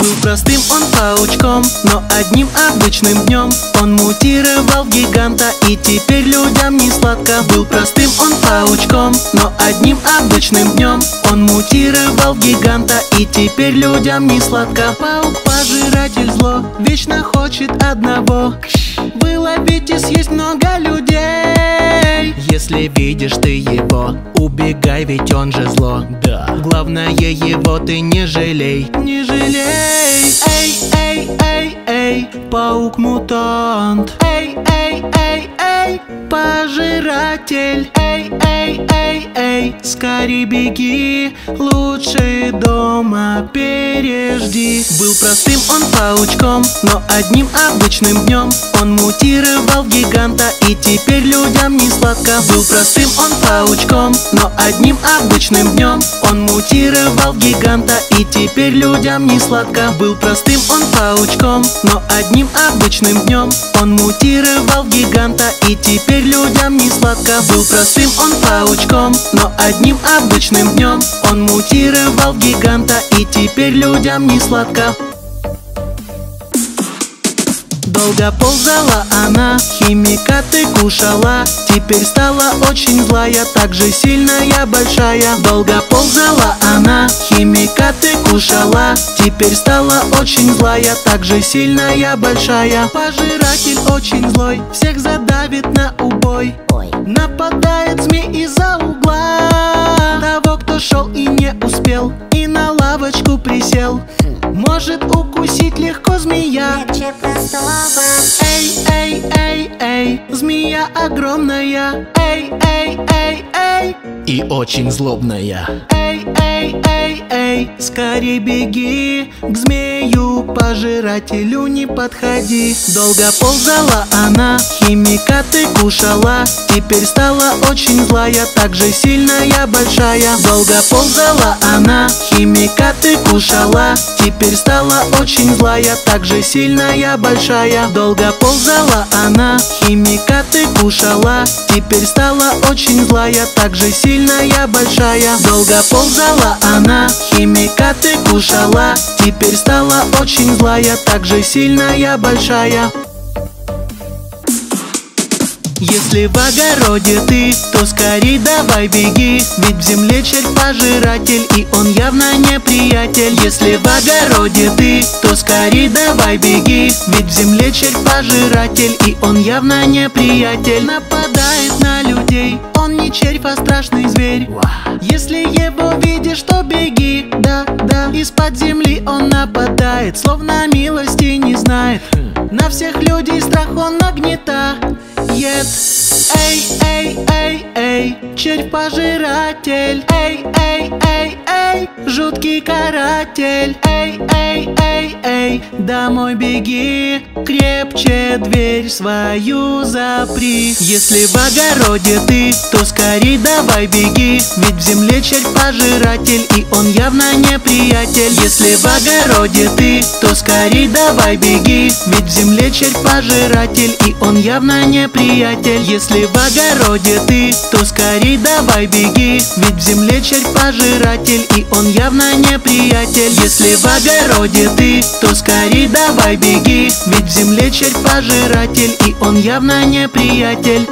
Был простым он паучком, но одним обычным днем Он мутировал в гиганта и теперь людям не сладко. Был простым он паучком, но одним обычным днем Он мутировал в гиганта и теперь людям не сладко. Паук-пожиратель зло, вечно хочет одного Выловить и съесть много людей Если видишь ты его, убегай, ведь он же зло. Да. Главное его ты не жалей. Не жалей. Эй, эй, эй, эй, паук-мутант. Эй, эй, эй, эй, пожиратель. Эй, эй, эй, эй, скорей беги Лучше дома пережди. Был простым он паучком, но одним обычным днем Он мутировал в гиганта и теперь людям не сладко. Был простым он паучком, но одним обычным днем Он мутировал в гиганта и теперь людям не сладко. Был простым он паучком, но одним обычным днем Он мутировал в гиганта и теперь людям не сладко. Был простым он паучком, но одним обычным днем Он мутировал в гиганта и теперь людям не сладко Долго ползала она, химикаты кушала. Теперь стала очень злая, так же сильная, большая. Долго ползала она, химикаты кушала. Теперь стала очень злая, так же сильная, большая. Пожиратель очень злой, всех задавит на убой. Нападает змей из-за угла. Того, кто шел и не успел лавочку присел. Может укусить легко змея? Легче простого Эй, эй, эй, эй, змея огромная. Эй, эй, эй, эй. И очень злобная. Эй, эй, эй, эй, скорей беги К змею пожирателю не подходи. Долго ползала она, химикаты кушала. Теперь стала очень злая, так же сильная, большая. Долго ползала она, химикаты кушала. Теперь стала очень злая, так же сильная, большая. Долго ползала она, химикаты кушала. Теперь стала очень злая, так же сильная, большая. Долго ползала она, химикаты кушала. Теперь стала очень злая, так же сильная, большая. Если в огороде ты, то скорей давай беги. Ведь в земле червь-пожиратель, и он явно не приятель. Если в огороде ты, то скорей давай беги. Ведь в земле червь-пожиратель, и он явно не приятель. Нападает на людей, он не червь, а страшный зверь Из-под земли он нападает, словно милости не знает. На всех людей страх он нагнетает. Эй, эй, эй, эй, червь-пожиратель. Эй, эй, эй, эй, жуткий каратель. Эй, эй, эй, эй, домой беги Крепче дверь свою запри. Если в огороде ты, то скорей давай беги. Ведь в земле червь-пожиратель, и он явно не приятель Если в огороде ты, то скорей давай беги. Ведь в земле червь-пожиратель, и он явно не приятель Если в огороде ты, то скорей давай беги. Ведь в земле червь-пожиратель, и он явно не приятель Если в огороде ты, то скорей давай беги Ведь в земле червь-пожиратель, и он явно не приятель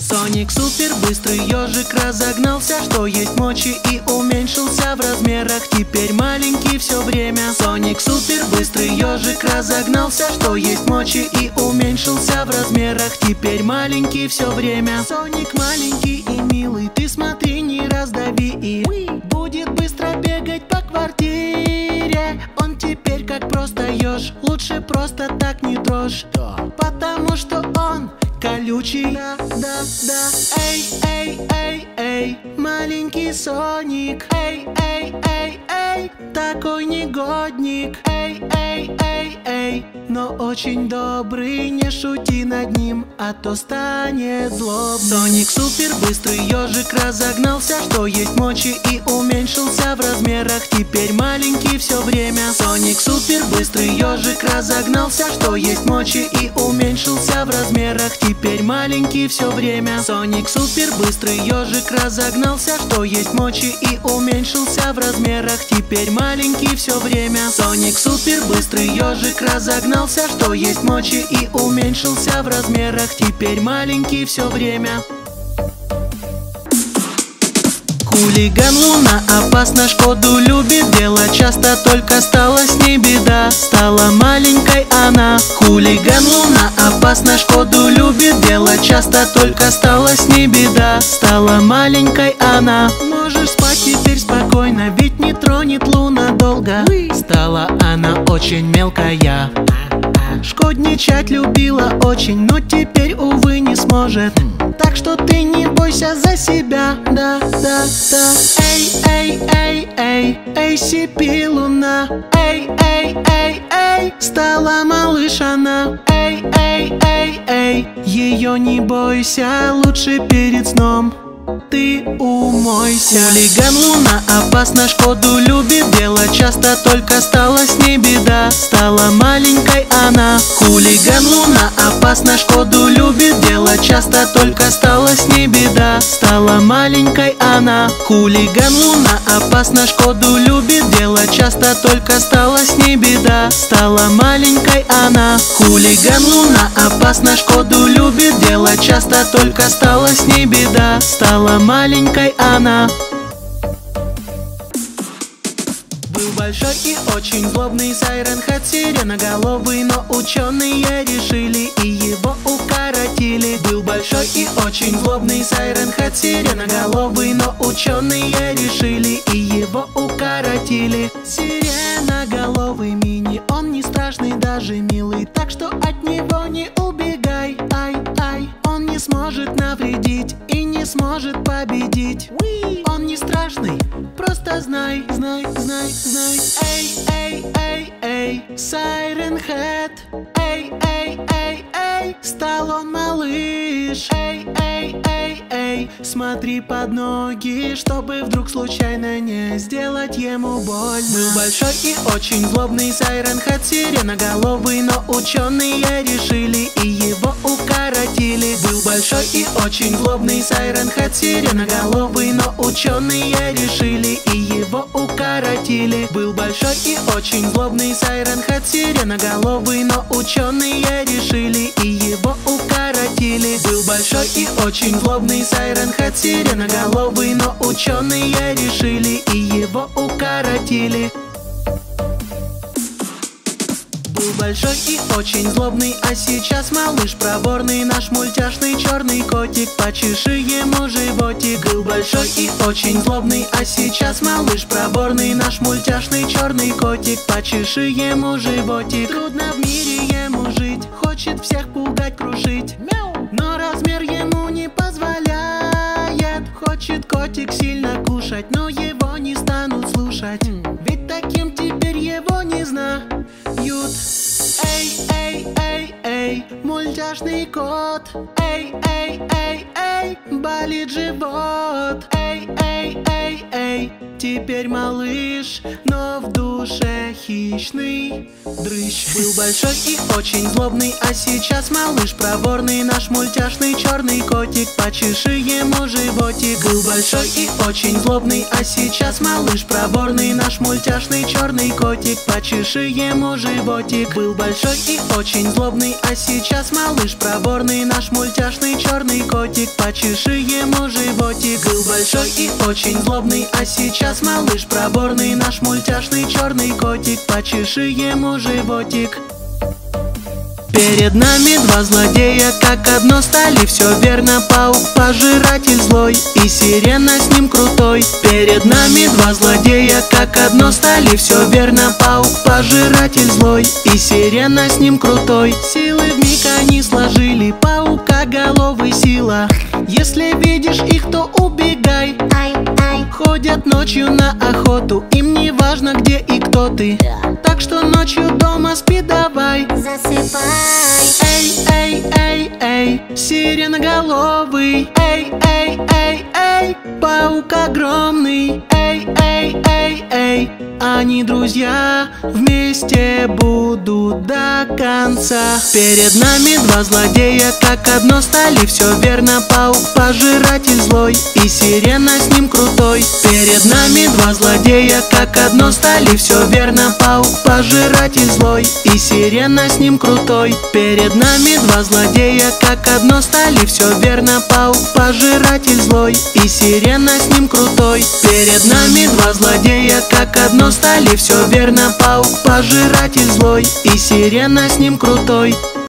Соник супер быстрый ежик разогнался, что есть мочи и уменьшился в размерах. Теперь маленький все время. Соник супер быстрый ежик разогнался, что есть мочи и уменьшился в размерах. Теперь маленький все время. Соник маленький и милый, ты смотри, не трожь, потому что он колючий. Да, да, да. Эй, эй, эй, эй Маленький Соник. Эй, эй, эй, эй Такой негодник. Эй, эй, эй, эй Но очень добрый, не шути над ним А то станет злобным. Соник супер быстрый ежик разогнался Что есть мочи и уменьшился в размерах. Теперь маленький все время. Соник супер быстрый ежик разогнался Что есть мочи и уменьшился в размерах. Теперь маленький все время. Соник супер быстрый ежик разогнался Что есть мочи и уменьшился в размерах. Теперь маленький все время. Соник супер быстрый ежик разогнался Что есть мочи и уменьшился в размерах. Теперь маленький все время. Хулиган Луна опасно Шкоду любит Дело часто только стала с ней беда. Стала маленькой она. Хулиган Луна опасно Шкоду любит Дело часто только стала с ней беда. Стала маленькой она. Можешь спать теперь долго Стала она очень мелкая. Шкодничать любила очень, но теперь, увы, не сможет. Так что ты не бойся за себя, да, да, да. Эй, эй, эй, эй, эй, сипи луна. Эй, эй, эй, эй, стала малыш она Эй, эй, эй, эй, ее не бойся, лучше перед сном ты умойся. Хулиган Луна опасно Шкоду любит Дело часто только стала с ней беда. Стала маленькой она. Хулиган Луна опасно Шкоду любит Дело часто только стала с ней беда. Стала маленькой она Хулиган Луна опасно Шкоду любит Дело. Часто только стала с ней беда. Стала маленькой она Хулиган Луна опасно Шкоду любит Дело. Часто только стала с ней беда. Стала маленькой она большой и очень злобный Сайрен Хэт сиреноголовый Но ученые решили и его укоротили. Был большой и очень злобный Сайрен Хэт сиреноголовый Но ученые решили и его укоротили. Сиреноголовый знай, знай, знай, знай. Эй, эй, эй, эй, Сайрен Хэт Эй, эй, эй, эй, стал он малыш. Эй, эй, эй, эй, смотри под ноги Чтобы вдруг случайно не сделать ему больно. Был большой и очень злобный Сайрен Хэт Сиреноголовый, но ученые решили и его укоротили. Был большой и очень злобный Сайрен Хэт Сиреноголовый, но ученые решили укоротили Был большой и очень злобный Сайрен Хэт Сиреноголовый, но ученые решили и его укоротили. Был большой и очень злобный Сайрен Хэт Сиреноголовый, но ученые решили и его укоротили большой и очень злобный, а сейчас малыш проворный Наш мультяшный черный котик, почеши ему животик. Был большой и очень злобный, а сейчас малыш проворный Наш мультяшный черный котик, почеши ему животик. Трудно в мире Эй, эй, эй, болит живот. Эй, эй, эй, эй, теперь малыш Но в душе хищный. Дрыщ Был большой и очень злобный, а сейчас малыш проворный Наш мультяшный черный котик, почеши ему животик. Был большой и очень злобный, а сейчас малыш проворный Наш мультяшный черный котик, почеши ему животик. Был большой и очень злобный, а сейчас малыш проворный Наш мультяшный черный котик, почеши ему животик Был большой и очень злобный, а сейчас малыш проворный Наш мультяшный черный котик, почеши ему животик. Перед нами два злодея, как одно стали Все верно, паук, пожиратель злой И сирена с ним крутой. Перед нами два злодея, как одно стали Все верно, паук, пожиратель злой И сирена с ним крутой. Силы в миг они сложили сила Если видишь их, то убегай. Ай, ай, выходят ночью на охоту Им не важно где и кто ты. Так что ночью дома спи давай. Засыпай. Эй, эй, эй, эй, сиреноголовый. Эй, эй, эй, эй, паук огромный. Эй, эй, эй, эй, они друзья Вместе будут до конца. Перед нами два злодея Как одно стали, все верно Паук пожиратель злой И сирена с ним крутой. Перед нами два злодея Как одно стали, все верно Паук пожиратель злой И сирена с ним крутой. Перед нами два злодея Как одно стали, все верно Паук пожиратель злой И сирена с ним крутой. Перед нами два злодея Как одно стали, все верно Паук пожиратель злой И сирена с ним крутой